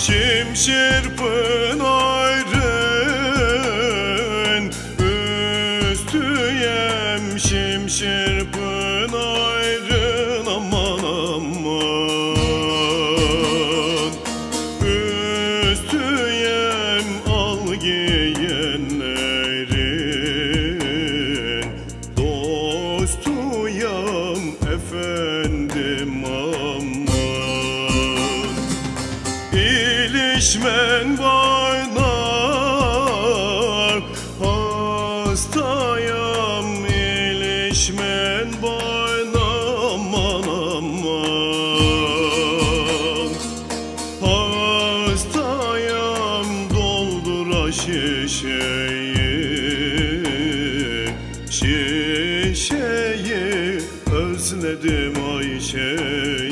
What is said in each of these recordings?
Şimşir pınarın üstüyem Şimşir pınarın İlişmen baynar Hastayam ilişmen baynar Aman aman. Hastayam doldur şişeyi. Şişeyi özledim Ayşe'yi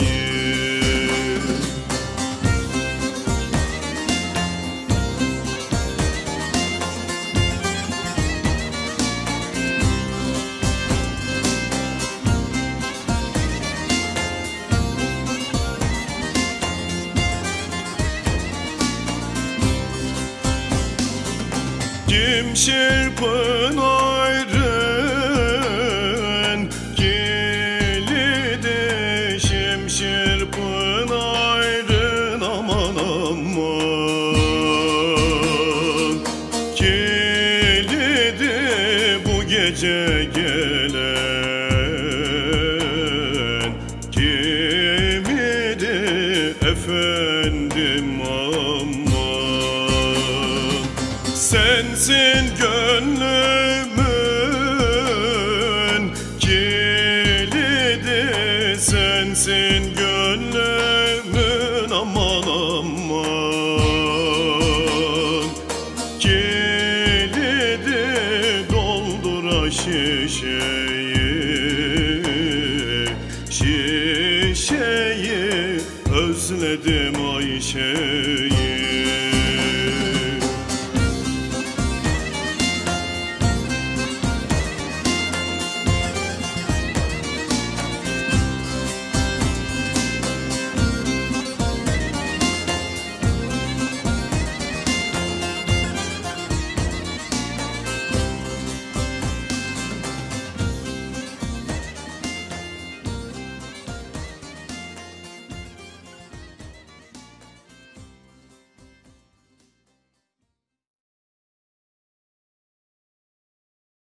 Kimşir pınarın kilidi Şimşir pınarın aman aman. Kilidi bu gece gelen Kimidi efendim aman Sensin gönlümün kilidi Sensin gönlümün aman aman. Kilidi doldur şişeyi Şişeyi özledim Ayşe